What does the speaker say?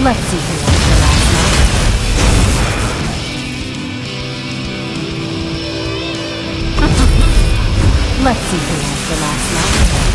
Let's see who wants the last laugh. Let's see who wants the last laugh.